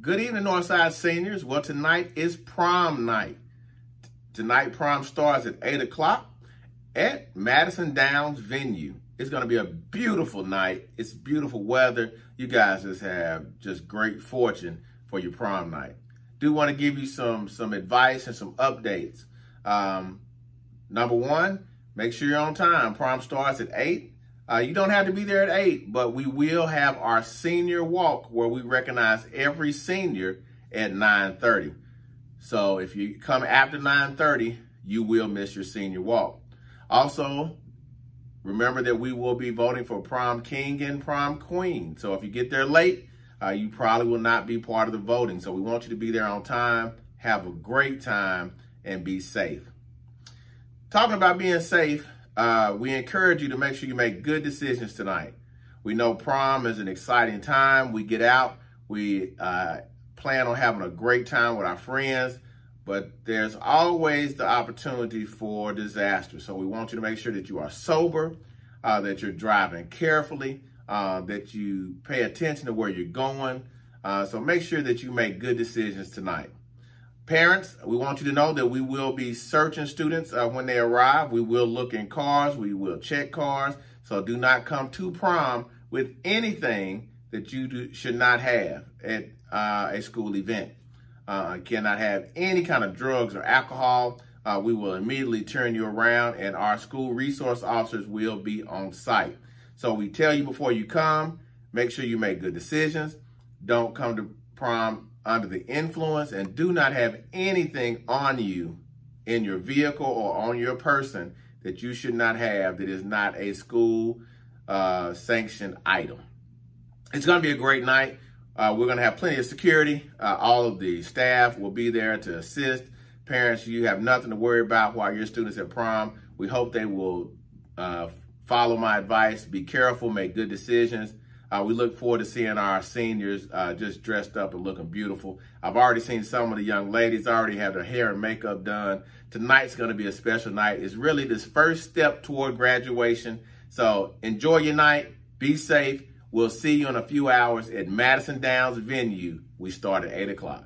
Good evening, Northside seniors. Well, tonight is prom night. Tonight, prom starts at 8 o'clock at Madison Downs venue. It's going to be a beautiful night. It's beautiful weather. You guys just have just great fortune for your prom night. Do want to give you some, some advice and some updates. Um, number one, make sure you're on time. Prom starts at 8. Uh, you don't have to be there at 8, but we will have our senior walk where we recognize every senior at 9.30. So if you come after 9.30, you will miss your senior walk. Also, remember that we will be voting for prom king and prom queen. So if you get there late, uh, you probably will not be part of the voting. So we want you to be there on time, have a great time, and be safe. Talking about being safe, uh, we encourage you to make sure you make good decisions tonight. We know prom is an exciting time. We get out, we uh, plan on having a great time with our friends, but there's always the opportunity for disaster. So we want you to make sure that you are sober, uh, that you're driving carefully, uh, that you pay attention to where you're going. Uh, so make sure that you make good decisions tonight. Parents, we want you to know that we will be searching students uh, when they arrive. We will look in cars. We will check cars. So do not come to prom with anything that you do, should not have at uh, a school event. Uh, cannot have any kind of drugs or alcohol. Uh, we will immediately turn you around and our school resource officers will be on site. So we tell you before you come, make sure you make good decisions. Don't come to prom under the influence and do not have anything on you in your vehicle or on your person that you should not have that is not a school uh, sanctioned item. It's going to be a great night. Uh, we're going to have plenty of security. Uh, all of the staff will be there to assist. Parents, you have nothing to worry about while your students at prom. We hope they will uh, follow my advice, be careful, make good decisions, uh, we look forward to seeing our seniors uh, just dressed up and looking beautiful. I've already seen some of the young ladies already have their hair and makeup done. Tonight's going to be a special night. It's really this first step toward graduation. So enjoy your night. Be safe. We'll see you in a few hours at Madison Downs venue. We start at 8 o'clock.